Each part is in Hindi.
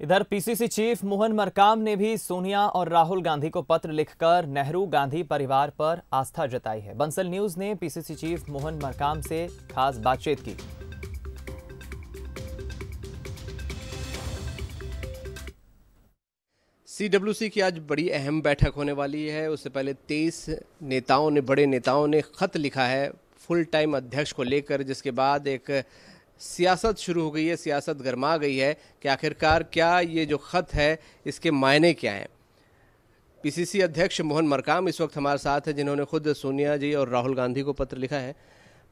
इधर पीसीसी चीफ मोहन मरकाम ने भी सोनिया और राहुल गांधी को पत्र लिखकर नेहरू गांधी परिवार पर आस्था जताई है। बंसल न्यूज़ ने पीसीसी चीफ मोहन मरकाम से खास बातचीत की। सीडब्ल्यूसी की आज बड़ी अहम बैठक होने वाली है। उससे पहले तेईस नेताओं ने, बड़े नेताओं ने खत लिखा है, फुल टाइम अध्यक्ष को लेकर, जिसके बाद एक सियासत शुरू हो गई है, सियासत गर्मा गई है कि आखिरकार क्या ये जो खत है, इसके मायने क्या हैं? पीसीसी अध्यक्ष मोहन मरकाम इस वक्त हमारे साथ है, जिन्होंने खुद सोनिया जी और राहुल गांधी को पत्र लिखा है।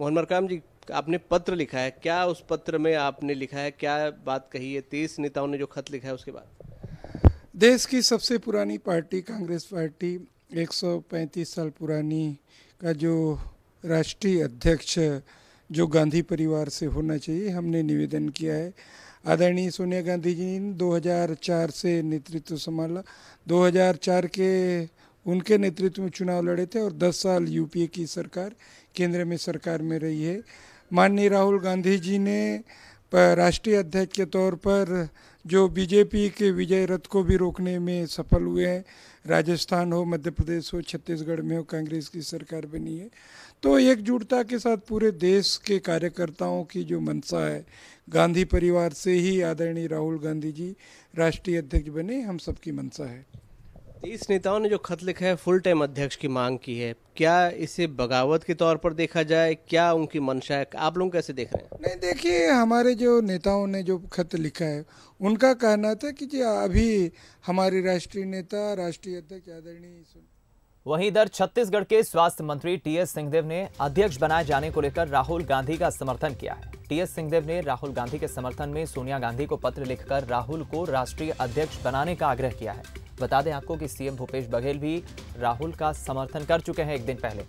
मोहन मरकाम जी, आपने पत्र लिखा है, क्या उस पत्र में आपने लिखा है, क्या बात कही है? तेईस नेताओं ने जो खत लिखा है उसके बाद। देश की सबसे पुरानी पार्टी, कांग्रेस पार्टी 135 साल पुरानी का जो राष्ट्रीय अध्यक्ष जो गांधी परिवार से होना चाहिए, हमने निवेदन किया है। आदरणीय सोनिया गांधी जी ने 2004 से नेतृत्व संभाला। 2004 के, उनके नेतृत्व में चुनाव लड़े थे और 10 साल यूपीए की सरकार, केंद्र में सरकार में रही है। माननीय राहुल गांधी जी ने राष्ट्रीय अध्यक्ष के तौर पर जो बीजेपी के विजय रथ को भी रोकने में सफल हुए हैं। राजस्थान हो, मध्य प्रदेश हो, छत्तीसगढ़ में हो, कांग्रेस की सरकार बनी है। तो एकजुटता के साथ पूरे देश के कार्यकर्ताओं की जो मंशा है, गांधी परिवार से ही आदरणीय राहुल गांधी जी राष्ट्रीय अध्यक्ष बने, हम सबकी मंशा है। इस नेताओं ने जो खत लिखा है फुल टाइम अध्यक्ष की मांग की है क्या इसे बगावत के तौर पर देखा जाए? क्या उनकी मंशा है? आप लोग कैसे देख रहे हैं? नहीं देखिए हमारे जो नेताओं ने जो खत लिखा है उनका कहना था कि जी अभी हमारे राष्ट्रीय नेता राष्ट्रीय अध्यक्ष आदरणीय वहीं इधर छत्तीसगढ़ के स्वास्थ्य मंत्री टीएस सिंहदेव ने अध्यक्ष बनाए जाने को लेकर राहुल गांधी का समर्थन किया है। टीएस सिंहदेव ने राहुल गांधी के समर्थन में सोनिया गांधी को पत्र लिखकर राहुल को राष्ट्रीय अध्यक्ष बनाने का आग्रह किया है। बता दें आपको कि सीएम भूपेश बघेल भी राहुल का समर्थन कर चुके हैं एक दिन पहले।